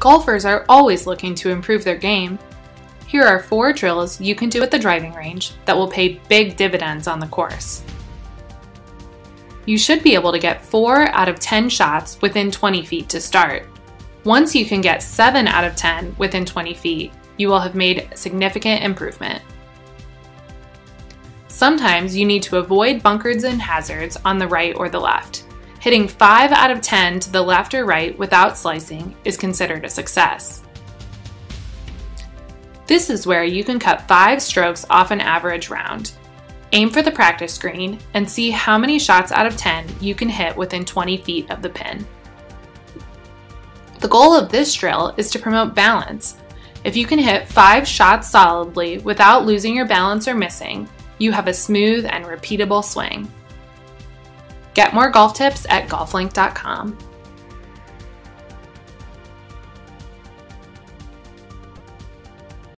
Golfers are always looking to improve their game. Here are four drills you can do at the driving range that will pay big dividends on the course. You should be able to get 4 out of 10 shots within 20 feet to start. Once you can get 7 out of 10 within 20 feet, you will have made significant improvement. Sometimes you need to avoid bunkers and hazards on the right or the left. Hitting 5 out of 10 to the left or right without slicing is considered a success. This is where you can cut 5 strokes off an average round. Aim for the practice green and see how many shots out of 10 you can hit within 20 feet of the pin. The goal of this drill is to promote balance. If you can hit 5 shots solidly without losing your balance or missing, you have a smooth and repeatable swing. Get more golf tips at golflink.com.